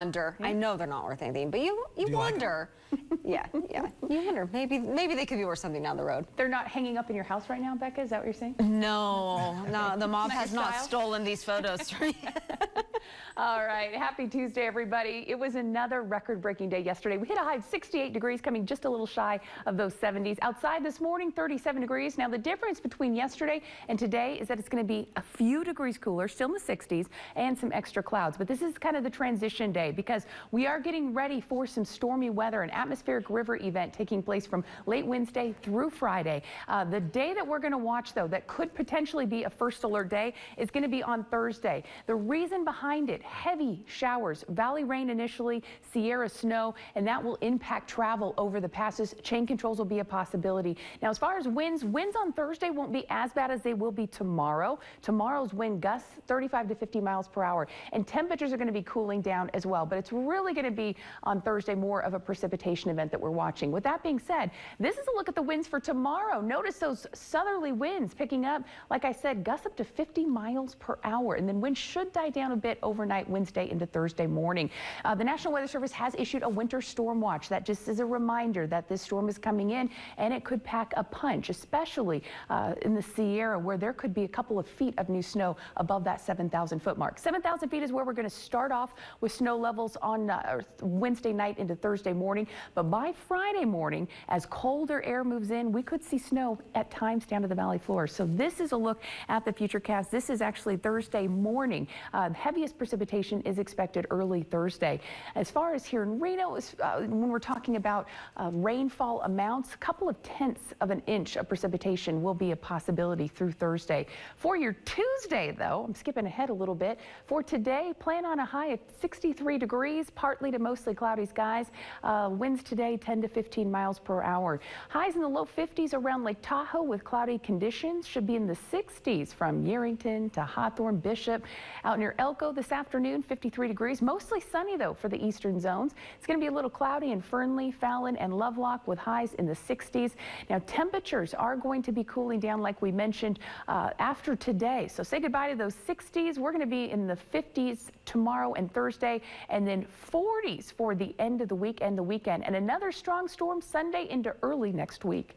wonder. I hmm? know they're not worth anything, but you you, you like wonder. Yeah, yeah. You wonder. Maybe maybe they could be worth something down the road. They're not hanging up in your house right now, Becca? Is that what you're saying? No, no. The mob has not stolen these photos from me. All right, happy Tuesday, everybody. It was another record-breaking day yesterday. We hit a high of 68 degrees, coming just a little shy of those 70s. Outside this morning, 37 degrees. Now, the difference between yesterday and today is that it's going to be a few degrees cooler, still in the 60s, and some extra clouds. But this is kind of the transition day because we are getting ready for some stormy weather, an atmospheric river event taking place from late Wednesday through Friday. Uh, the day that we're going to watch, though, that could potentially be a first alert day is going to be on Thursday. The reason behind it, heavy showers, valley rain initially, Sierra snow, and that will impact travel over the passes. Chain controls will be a possibility. Now, as far as winds, winds on Thursday won't be as bad as they will be tomorrow. Tomorrow's wind gusts 35 to 50 miles per hour, and temperatures are going to be cooling down as well. But it's really going to be on Thursday more of a precipitation event that we're watching. With that being said, this is a look at the winds for tomorrow. Notice those southerly winds picking up, like I said, gusts up to 50 miles per hour, and then winds should die down a bit overnight Wednesday into Thursday morning. Uh, the National Weather Service has issued a winter storm watch. That just is a reminder that this storm is coming in and it could pack a punch, especially uh, in the Sierra where there could be a couple of feet of new snow above that 7,000 foot mark. 7,000 feet is where we're going to start off with snow levels on uh, Wednesday night into Thursday morning. But by Friday morning, as colder air moves in, we could see snow at times down to the valley floor. So this is a look at the future cast. This is actually Thursday morning. Uh, heaviest precipitation is expected early Thursday. As far as here in Reno, uh, when we're talking about uh, rainfall amounts, a couple of tenths of an inch of precipitation will be a possibility through Thursday. For your Tuesday, though, I'm skipping ahead a little bit. For today, plan on a high of 63 degrees, partly to mostly cloudy skies. Uh, winds today 10 to 15 miles per hour. Highs in the low 50s around Lake Tahoe with cloudy conditions should be in the 60s from Yerington to Hawthorne, Bishop. Out near Elko this afternoon, 53 degrees. Mostly sunny, though, for the eastern zones. It's going to be a little cloudy in Fernley, Fallon, and Lovelock with highs in the 60s. Now, temperatures are going to be cooling down, like we mentioned, uh, after today. So say goodbye to those 60s. We're going to be in the 50s tomorrow and Thursday, and then 40s for the end of the week and the weekend. And another strong storm Sunday into early next week.